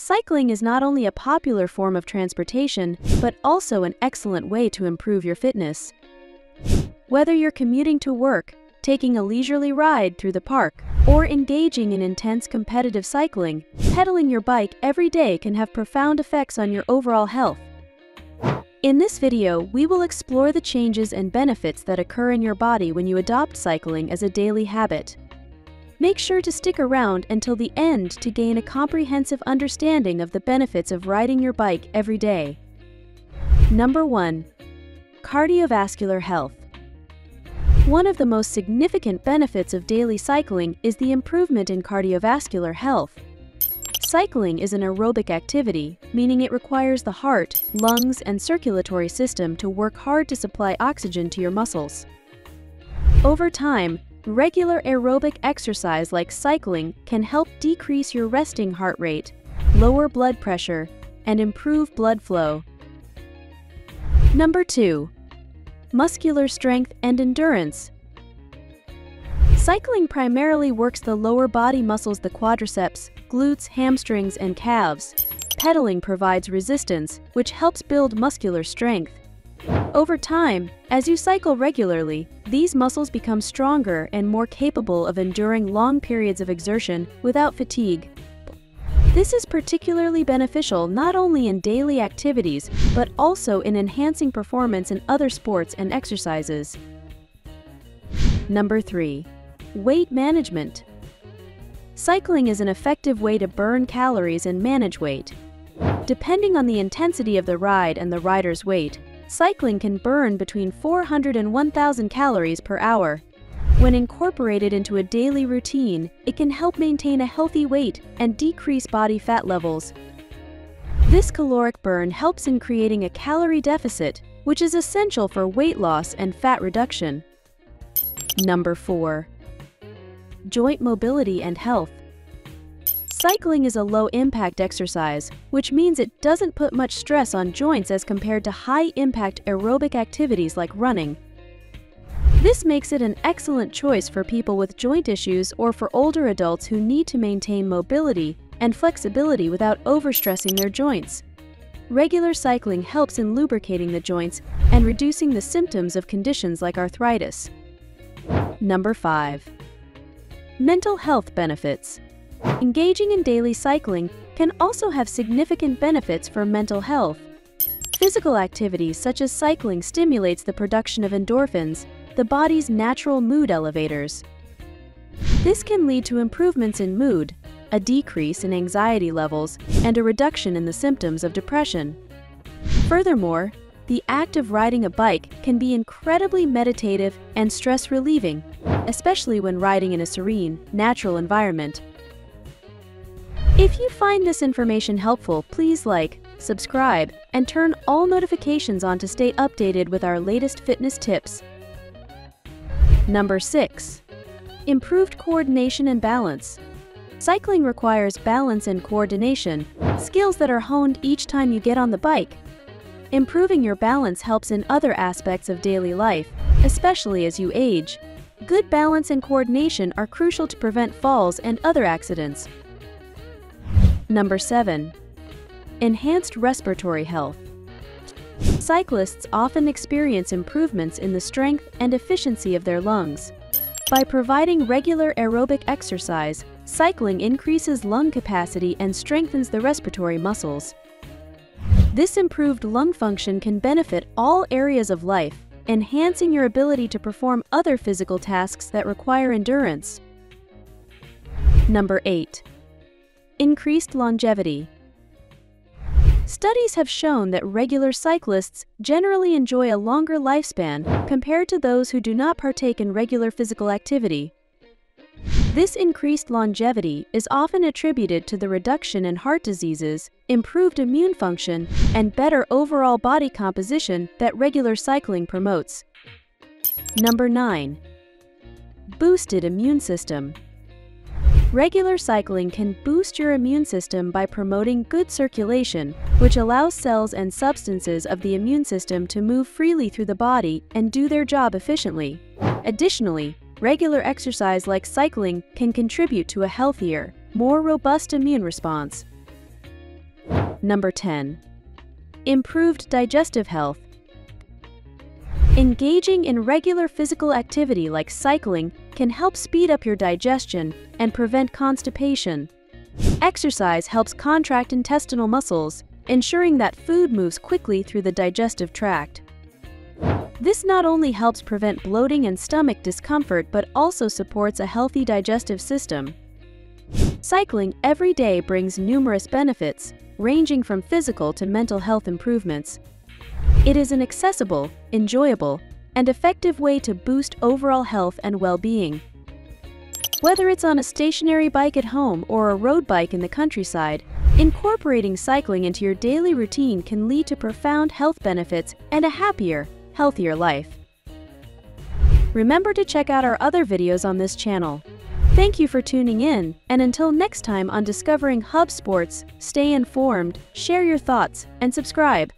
Cycling is not only a popular form of transportation, but also an excellent way to improve your fitness. Whether you're commuting to work, taking a leisurely ride through the park, or engaging in intense competitive cycling, pedaling your bike every day can have profound effects on your overall health. In this video, we will explore the changes and benefits that occur in your body when you adopt cycling as a daily habit. Make sure to stick around until the end to gain a comprehensive understanding of the benefits of riding your bike every day. Number 1. Cardiovascular health. One of the most significant benefits of daily cycling is the improvement in cardiovascular health. Cycling is an aerobic activity, meaning it requires the heart, lungs, and circulatory system to work hard to supply oxygen to your muscles. Over time, Regular aerobic exercise like cycling can help decrease your resting heart rate, lower blood pressure, and improve blood flow. Number 2. Muscular strength and endurance. Cycling primarily works the lower body muscles the quadriceps, glutes, hamstrings, and calves. Pedaling provides resistance, which helps build muscular strength. Over time, as you cycle regularly, these muscles become stronger and more capable of enduring long periods of exertion without fatigue. This is particularly beneficial not only in daily activities, but also in enhancing performance in other sports and exercises. Number 3. Weight Management Cycling is an effective way to burn calories and manage weight. Depending on the intensity of the ride and the rider's weight, cycling can burn between 400 and 1,000 calories per hour. When incorporated into a daily routine, it can help maintain a healthy weight and decrease body fat levels. This caloric burn helps in creating a calorie deficit, which is essential for weight loss and fat reduction. Number 4. Joint mobility and health. Cycling is a low-impact exercise, which means it doesn't put much stress on joints as compared to high-impact aerobic activities like running. This makes it an excellent choice for people with joint issues or for older adults who need to maintain mobility and flexibility without overstressing their joints. Regular cycling helps in lubricating the joints and reducing the symptoms of conditions like arthritis. Number 5. Mental health benefits. Engaging in daily cycling can also have significant benefits for mental health. Physical activities such as cycling stimulates the production of endorphins, the body's natural mood elevators. This can lead to improvements in mood, a decrease in anxiety levels, and a reduction in the symptoms of depression. Furthermore, the act of riding a bike can be incredibly meditative and stress-relieving, especially when riding in a serene, natural environment. If you find this information helpful, please like, subscribe, and turn all notifications on to stay updated with our latest fitness tips. Number 6. Improved coordination and balance. Cycling requires balance and coordination, skills that are honed each time you get on the bike. Improving your balance helps in other aspects of daily life, especially as you age. Good balance and coordination are crucial to prevent falls and other accidents. Number 7. Enhanced respiratory health. Cyclists often experience improvements in the strength and efficiency of their lungs. By providing regular aerobic exercise, cycling increases lung capacity and strengthens the respiratory muscles. This improved lung function can benefit all areas of life, enhancing your ability to perform other physical tasks that require endurance. Number 8. Increased longevity. Studies have shown that regular cyclists generally enjoy a longer lifespan compared to those who do not partake in regular physical activity. This increased longevity is often attributed to the reduction in heart diseases, improved immune function, and better overall body composition that regular cycling promotes. Number 9. Boosted immune system. Regular cycling can boost your immune system by promoting good circulation, which allows cells and substances of the immune system to move freely through the body and do their job efficiently. Additionally, regular exercise like cycling can contribute to a healthier, more robust immune response. Number 10. Improved digestive health. Engaging in regular physical activity like cycling can help speed up your digestion and prevent constipation. Exercise helps contract intestinal muscles, ensuring that food moves quickly through the digestive tract. This not only helps prevent bloating and stomach discomfort but also supports a healthy digestive system. Cycling every day brings numerous benefits, ranging from physical to mental health improvements. It is an accessible, enjoyable, and effective way to boost overall health and well-being. Whether it's on a stationary bike at home or a road bike in the countryside, incorporating cycling into your daily routine can lead to profound health benefits and a happier, healthier life. Remember to check out our other videos on this channel. Thank you for tuning in, and until next time on Discovering Hub Sports, stay informed, share your thoughts, and subscribe.